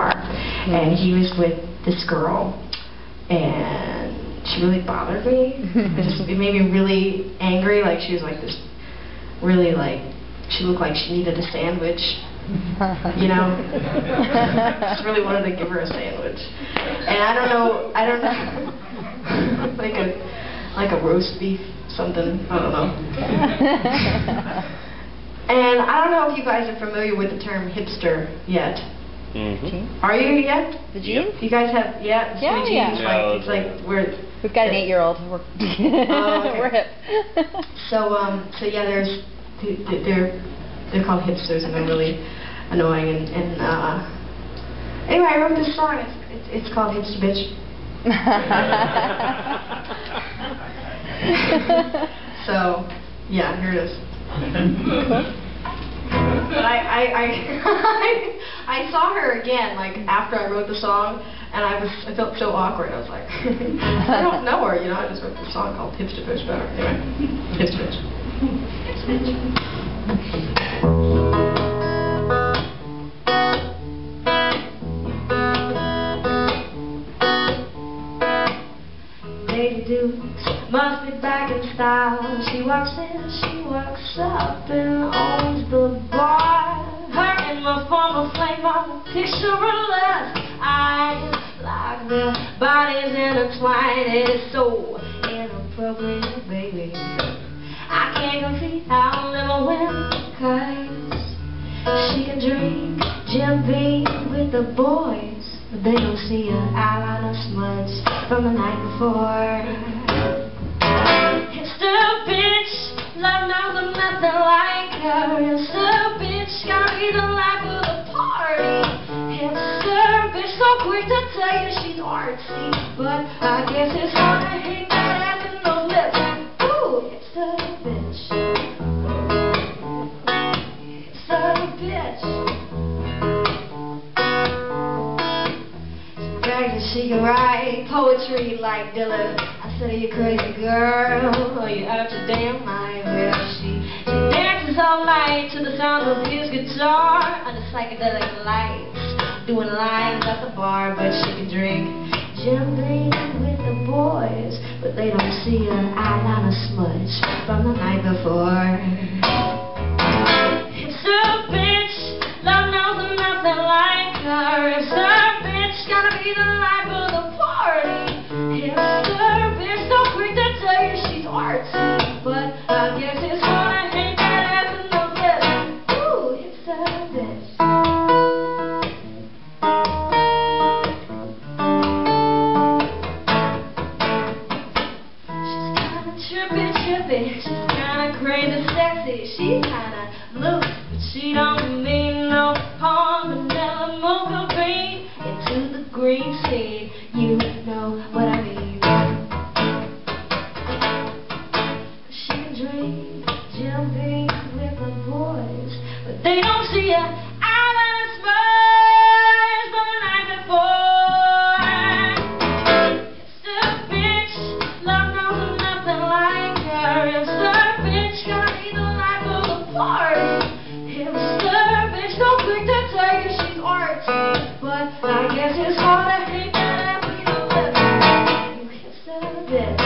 and he was with this girl, and she really bothered me. it just it made me really angry. Like she was like this, really like she looked like she needed a sandwich. You know, just really wanted to give her a sandwich, and I don't know, I don't know, like a like a roast beef something. I don't know. and I don't know if you guys are familiar with the term hipster yet. Mm-hmm. Are you yet? The jeans? You guys have yeah, the Yeah, yeah. jeans, Yeah, like I it's like we're We've got an eight-year-old. We're, Oh, okay. we're hip. so um so yeah there's th- th- they're they're called hipsters and they're really annoying and, and uh anyway I wrote this song it's it's, it's called Hipster Bitch so yeah here it is but I I, I I saw her again like after I wrote the song and I was I felt so awkward. I was like I don't know her you know I just wrote this song called Hipster Bitch but anyway Hipster to Hipster Bitch Daisy Dukes must be back in style. She walks in, she walks up and owns the picture of lust. Eyes like their bodies intertwined. It is so inappropriate, baby. I can't compete, I'll never win, cause she can drink Jim Beam with the boys, but they don't see her eyeliner smudge from the night before. Hipster bitch, love knows nothing like her. But I guess it's hard to hate that in the lips. Ooh, hipster bitch. Hipster bitch. brags that she can write poetry like Dylan. I said, are you crazy girl? Are you out your damn mind? Well, she, she dances all night to the sound of his guitar under psychedelic lights, doing lines at the bar, but she can drink Beam with the boys, but they don't see her eyeliner smudge from the night before. Hipster bitch, love knows nothing like her. Hipster bitch, gotta be the She's kinda crazy, sexy. She's kinda loose, but she don't mean Hipster bitch, so quick to tell you she's artsy, but I guess it's hard to hate that ass with your lips. You hipster bitch.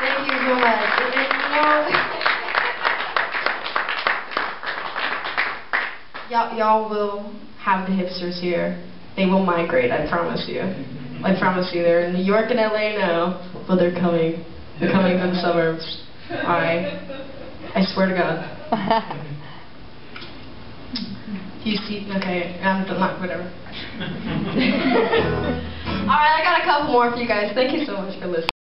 Thank you so much. Y'all, y'all will have the hipsters here. They will migrate, I promise you. I promise you. They're in New York and LA now, but they're coming. They're coming to the suburbs. I, I swear to God. You see, okay, I'm not, whatever. Alright, I got a couple more for you guys. Thank you so much for listening.